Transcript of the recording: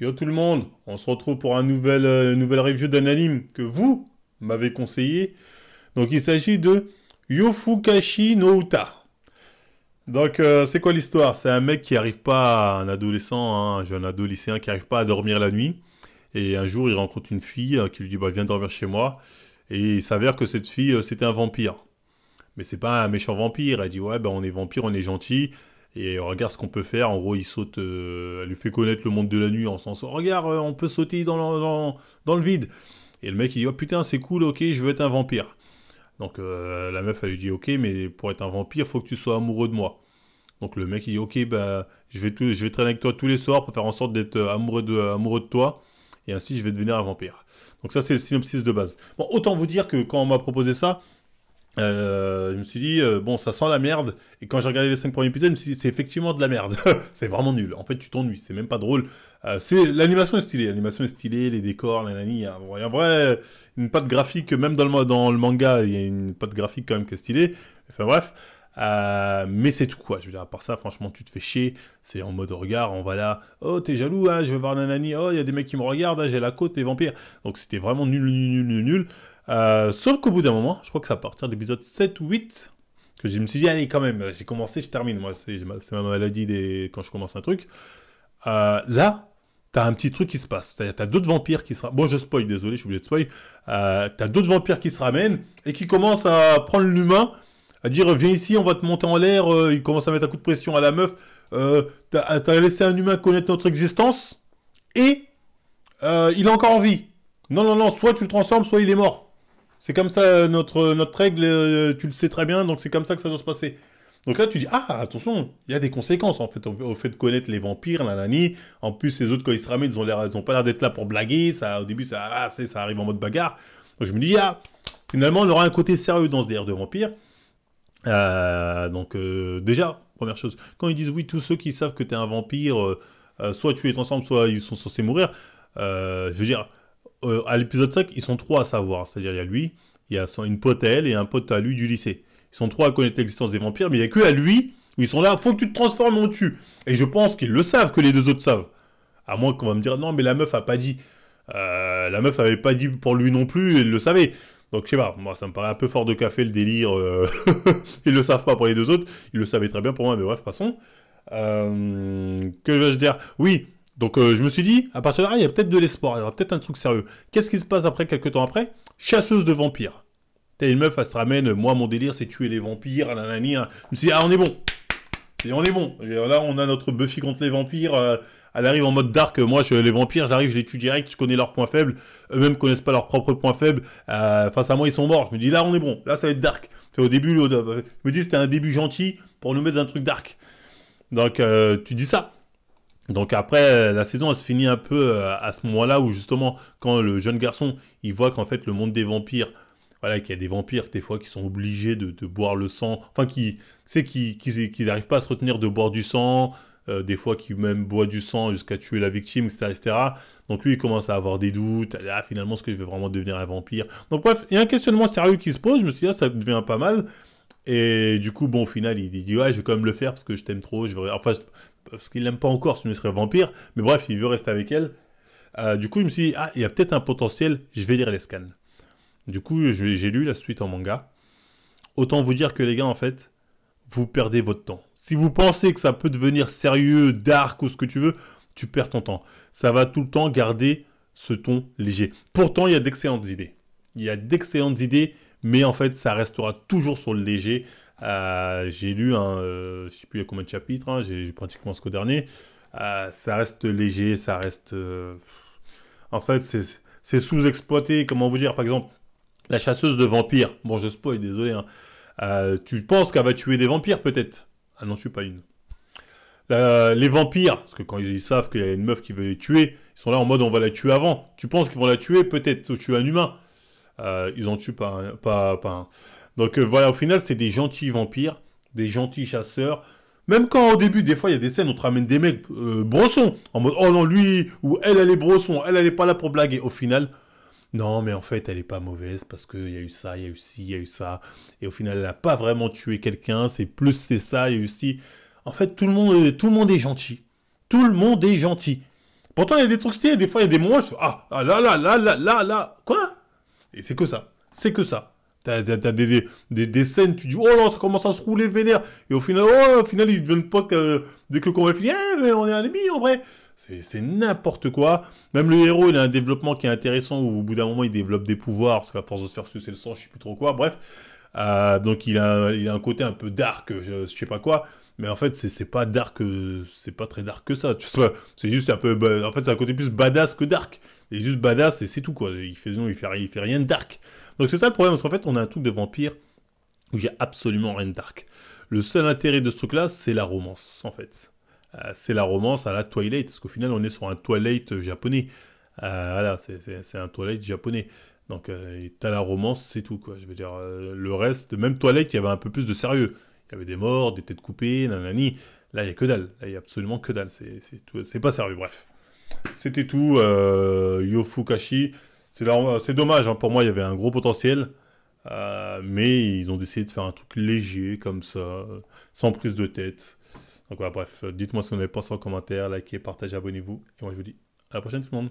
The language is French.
Yo tout le monde, on se retrouve pour un nouvel, euh, une nouvelle review d'un anime que vous m'avez conseillé. Donc il s'agit de Yofukashi no Uta. Donc euh, c'est quoi l'histoire? C'est un mec qui arrive pas, un adolescent, hein, un jeune qui arrive pas à dormir la nuit. Et un jour il rencontre une fille euh, qui lui dit bah viens dormir chez moi. Et il s'avère que cette fille c'était un vampire. Mais c'est pas un méchant vampire. Elle dit ouais ben on est vampire, on est gentil. Et regarde ce qu'on peut faire. En gros, il saute, euh, elle lui fait connaître le monde de la nuit en sens regarde, euh, on peut sauter dans le, vide. Et le mec, il dit oh putain, c'est cool, ok, je veux être un vampire. Donc euh, la meuf, elle lui dit ok, mais pour être un vampire, faut que tu sois amoureux de moi. Donc le mec, il dit ok, bah, je, vais je vais traîner avec toi tous les soirs pour faire en sorte d'être amoureux de, amoureux de toi. Et ainsi, je vais devenir un vampire. Donc ça, c'est le synopsis de base. Bon, autant vous dire que quand on m'a proposé ça, euh, je me suis dit, euh, bon, ça sent la merde. Et quand j'ai regardé les 5 premiers épisodes, je me suis dit, c'est effectivement de la merde. c'est vraiment nul. En fait, tu t'ennuies. C'est même pas drôle. Euh, c'est L'animation est stylée. L'animation est stylée, les décors, la nani. Il y a, un vrai, une patte graphique, même dans le, manga, il y a une patte graphique quand même qui est stylée. Enfin bref. mais c'est tout quoi. Je veux dire, à part ça, franchement, tu te fais chier. C'est en mode regard, on va là. Oh, t'es jaloux, hein, je vais voir Nanani. Oh, il y a des mecs qui me regardent, hein, j'ai la côte, t'es vampire. Donc c'était vraiment nul, nul, nul, nul. Euh, sauf qu'au bout d'un moment, je crois que c'est à partir de l'épisode 7 ou 8 que je me suis dit, allez, quand même, j'ai commencé, je termine. Moi, c'est ma maladie des... quand je commence un truc. Euh, là, t'as un petit truc qui se passe. T'as d'autres vampires qui se Bon, je spoil, désolé, je suis obligé de spoil. Euh, t'as d'autres vampires qui se ramènent et qui commencent à prendre l'humain, à dire, viens ici, on va te monter en l'air. ils commencent à mettre un coup de pression à la meuf. t'as laissé un humain connaître notre existence et il est encore en vie. Non, non, non, soit tu le transformes, soit il est mort. C'est comme ça euh, notre, notre règle, euh, tu le sais très bien, donc c'est comme ça que ça doit se passer. Donc là, tu dis, ah, attention, il y a des conséquences, en fait, au, fait de connaître les vampires, la nani. En plus, les autres, quand ils se ramènent, ils ont, ils ont pas l'air d'être là pour blaguer. Ça, au début, ça, ah, ça arrive en mode bagarre. Donc je me dis, ah, finalement, on aura un côté sérieux dans ce DR de vampires. Euh, donc, déjà, première chose, quand ils disent, oui, tous ceux qui savent que tu es un vampire, soit tu es ensemble, soit ils sont censés mourir, je veux dire, euh, à l'épisode 5, ils sont trois à savoir. C'est-à-dire, il y a lui, il y a une pote à elle et un pote à lui du lycée. Ils sont trois à connaître l'existence des vampires, mais il n'y a que à lui où ils sont là, faut que tu te transformes en tu. Et je pense qu'ils le savent, que les deux autres savent. À moins qu'on va me dire, non, mais la meuf a pas dit. Euh, la meuf avait pas dit pour lui non plus, elle le savait. Donc je sais pas, moi ça me paraît un peu fort de café le délire. Euh, ils le savent pas pour les deux autres, ils le savaient très bien pour moi, mais bref, passons. que vais-je dire? Oui, donc euh, je me suis dit, à partir de là, il y a peut-être de l'espoir, il y aura peut-être un truc sérieux. Qu'est-ce qui se passe après, quelques temps après? Chasseuse de vampires. T'as une meuf, elle se ramène, moi mon délire c'est tuer les vampires, nanani. Hein. Je me suis dit, ah on est bon. Et on est bon. Là on a notre Buffy contre les vampires. Euh, elle arrive en mode dark. Moi, je, les vampires, j'arrive, je les tue direct, je connais leurs points faibles. Eux-mêmes connaissent pas leurs propres points faibles. Euh, face à moi, ils sont morts. Je me dis, là, on est bon. Là, ça va être dark. C'est au début, je me dis, c'était un début gentil pour nous mettre dans un truc dark. Donc, tu dis ça. Donc après, la saison, elle se finit un peu euh, à ce moment-là où justement, quand le jeune garçon, il voit qu'en fait, le monde des vampires, voilà, qu'il y a des vampires des fois qui sont obligés de, boire le sang, enfin, qui, c'est qui, qui, n'arrivent pas à se retenir de boire du sang, euh, des fois qui même boit du sang jusqu'à tuer la victime, etc., etc. Donc lui, il commence à avoir des doutes. Ah, finalement, est-ce que je vais vraiment devenir un vampire? Donc bref, il y a un questionnement sérieux qui se pose. Je me suis dit, ah, ça devient pas mal. Et du coup, bon, au final, il, dit, ouais, je vais quand même le faire parce que je t'aime trop. Je veux... Enfin, parce qu'il l'aime pas encore, sinon il serait vampire. Mais bref, il veut rester avec elle. Euh, du coup, je me dit, ah, il y a peut-être un potentiel, je vais lire les scans. Du coup, j'ai lu la suite en manga. Autant vous dire que les gars, en fait, vous perdez votre temps. Si vous pensez que ça peut devenir sérieux, dark ou ce que tu veux, tu perds ton temps. Ça va tout le temps garder ce ton léger. Pourtant, il y a d'excellentes idées. Il y a d'excellentes idées, mais en fait, ça restera toujours sur le léger. Euh, j'ai lu, un, euh, je sais plus il y a combien de chapitres, hein, j'ai pratiquement ce qu'au dernier. Euh, ça reste léger, ça reste. en fait, c'est sous-exploité. Comment vous dire Par exemple, la chasseuse de vampires. Bon, je spoil, désolé. Hein. tu penses qu'elle va tuer des vampires, peut-être? Ah non, je suis pas une. les vampires, parce que quand ils savent qu'il y a une meuf qui veut les tuer, ils sont là en mode on va la tuer avant. Tu penses qu'ils vont la tuer Peut-être, tuer un humain? ils en tuent pas, pas, pas un. Donc euh, voilà, au final, c'est des gentils vampires, des gentils chasseurs. Même quand au début, des fois, il y a des scènes où on te ramène des mecs euh, brossons, en mode oh non, lui, ou elle, elle est brosson, elle, elle est pas là pour blaguer. Au final, non, mais en fait, elle est pas mauvaise parce qu'il y a eu ça, il y a eu ci, il y a eu ça. Et au final, elle n'a pas vraiment tué quelqu'un, c'est plus c'est ça, il y a eu ci. En fait, tout le, monde, tout le monde est gentil. Tout le monde est gentil. Pourtant, il y a des trucs stylés. Des fois, il y a des moments, ah, ah, là, là, là, là, là, là. Quoi? Et c'est que ça. C'est que ça. T'as des, des, des, des, scènes, tu dis, oh là, ça commence à se rouler vénère. Et au final, oh, au final, ils deviennent potes euh, dès que le combat est fini. Eh, mais on est ennemis, en vrai. C'est n'importe quoi. Même le héros, il a un développement qui est intéressant où au bout d'un moment, il développe des pouvoirs parce qu'à force de se faire sucer le sang, je sais plus trop quoi. Bref. Euh, donc il a, il a un côté un peu dark, je, je sais pas quoi. Mais en fait, c'est pas dark, c'est pas très dark que ça. Tu c'est juste un peu, en fait, c'est un côté plus badass que dark. Il juste badass et c'est tout quoi. Il fait, non, il fait, il fait rien de dark. Donc c'est ça le problème, parce qu'en fait, on a un truc de vampire où a absolument rien de dark. Le seul intérêt de ce truc-là, c'est la romance, en fait. Euh, c'est la romance à la Twilight, parce qu'au final, on est sur un Twilight japonais. Euh, voilà, c'est un Twilight japonais. Donc, euh, t'as la romance, c'est tout, quoi. Je veux dire, euh, le reste, même Twilight, il y avait un peu plus de sérieux. Il y avait des morts, des têtes coupées, nanani. Là, il n'y a que dalle. Là, il n'y a absolument que dalle. C'est pas sérieux, bref. C'était tout. Euh, Yofukashi. C'est dommage, hein. pour moi, il y avait un gros potentiel. mais ils ont décidé de faire un truc léger, comme ça, sans prise de tête. Donc voilà, bref, dites-moi ce que vous avez pensé en commentaire, likez, partagez, abonnez-vous. Et moi, je vous dis à la prochaine, tout le monde.